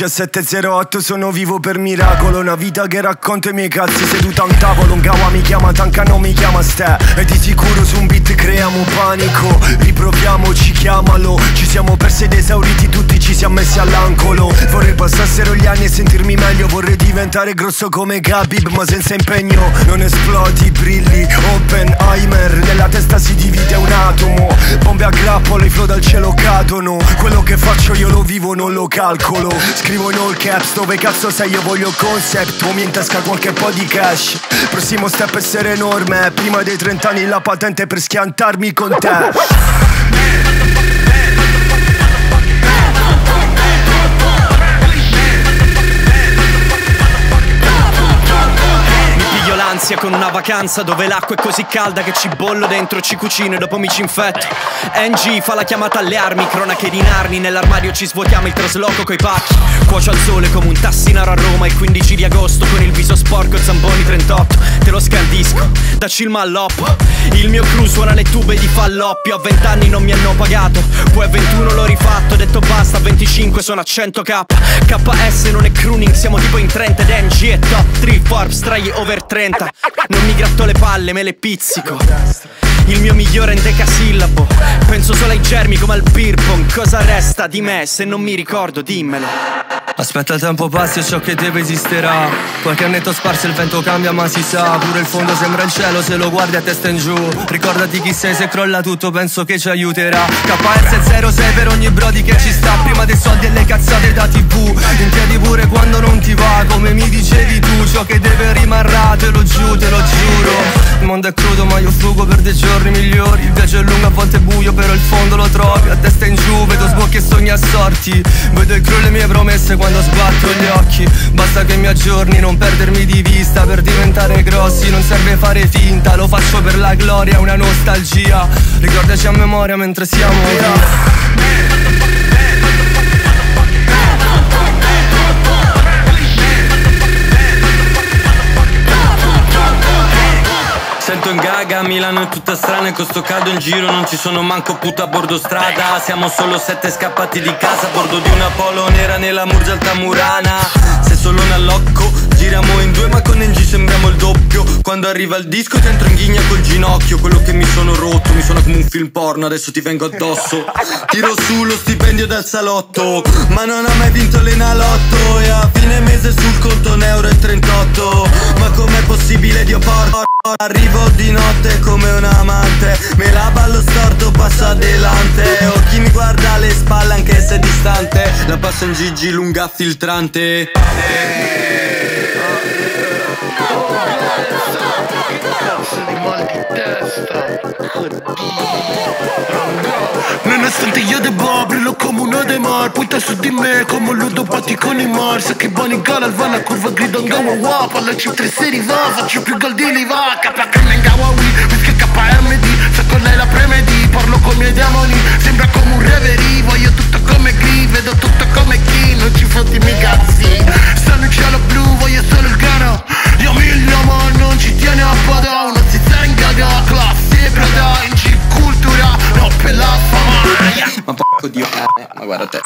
1708 sono vivo per miracolo. Una vita che racconta i miei cazzi seduta a un tavolo. Un gawa mi chiama, tanca non mi chiama ste. E di sicuro su un beat creiamo panico. Riproviamoci, chiamalo. Ci siamo siamo messi all'angolo. Vorrei passassero gli anni e sentirmi meglio. Vorrei diventare grosso come Gabib ma senza impegno. Non esplodi, brilli, Oppenheimer. Nella testa si divide un atomo. Bombe a grappolo, i flow dal cielo cadono. Quello che faccio io lo vivo, non lo calcolo. Scrivo in all caps, dove cazzo sei? Io voglio concept. Mi in tasca qualche po' di cash. Prossimo step essere enorme. Prima dei 30 anni la patente per schiantarmi con te l'ansia con una vacanza dove l'acqua è così calda che ci bollo dentro, ci cucino e dopo mi ci infetto. NG fa la chiamata alle armi, cronache di Narni, nell'armadio ci svuotiamo il trasloco coi pacchi. Cuocio al sole come un tassinaro a Roma il 15 di agosto con il viso sporco Zamboni 38, te lo scandisco, da Cilma all'Oppo. Il mio crew suona le tube di falloppio, a 20 anni non mi hanno pagato, poi a 21 5 sono a 100k KS non è crooning, siamo tipo in 30 ed NG e top 3 Forbes tra gli over 30 Non mi gratto le palle, me le pizzico. Il mio migliore in decasillabo. Penso solo ai germi come al birpon Cosa resta di me se non mi ricordo? Dimmelo. Aspetta il tempo passi e ciò che deve esisterà Qualche annetto sparso il vento cambia ma si sa. Pure il fondo sembra il cielo se lo guardi a testa in giù. Ricordati chi sei se crolla tutto penso che ci aiuterà. KS06 dei soldi e le cazzate da tv In piedi pure quando non ti va Come mi dicevi tu ciò che deve rimarrà Te lo giuro, te lo giuro. Il mondo è crudo ma io frugo per dei giorni migliori. Il viaggio è lungo a volte è buio però il fondo lo trovi. A testa in giù vedo sbocchi e sogni assorti. Vedo il crew le mie promesse quando sbatto gli occhi. Basta che mi aggiorni, non perdermi di vista. Per diventare grossi non serve fare finta. Lo faccio per la gloria, una nostalgia. Ricordaci a memoria mentre siamo via Sento in gaga, Milano è tutta strana e con sto in giro non ci sono manco puta a bordo strada. Siamo solo sette scappati di casa a bordo di una polo nera nella murgia altamurana Se solo un allocco, giriamo in due ma con NG sembriamo il doppio. Quando arriva il disco ti entro in ghigna col ginocchio Quello che mi sono rotto, mi suona come un film porno, adesso ti vengo addosso. Tiro su lo stipendio dal salotto, ma non ha mai vinto l'enalotto. E a fine mese sul conto un euro e 38 Ma porco? Arrivo di notte come un amante. Me la ballo storto, passo adelante O chi mi guarda alle spalle anche se è distante. La passo in Gigi lunga filtrante. Nonostante io devo come un odemar Punta su di me come un ludopati con i mar Sa che buoni gala, va curva grido gawa wa Palla chip 3 serie va, faccio più gol di Liva. KK in gawa wi, whisky KMD Se con lei la premedi, parlo con i miei demoni. Sembra come un reverie, Oddio, ma guarda te.